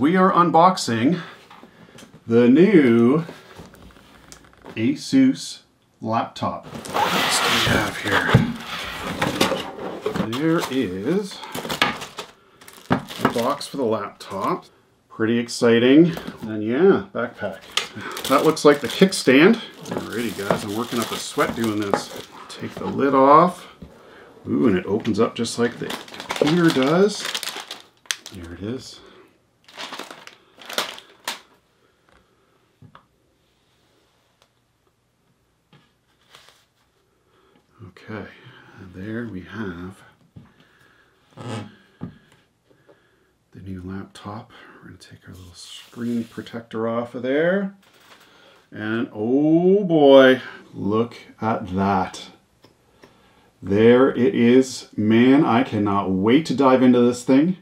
We are unboxing the new Asus laptop. What do we have here? There is a box for the laptop. Pretty exciting. And yeah, backpack. That looks like the kickstand. Alrighty guys, I'm working up a sweat doing this. Take the lid off. Ooh, and it opens up just like the computer does. Here it is. Okay, there we have the new laptop. We're going to take our little screen protector off of there. And oh boy, look at that. There it is. Man, I cannot wait to dive into this thing.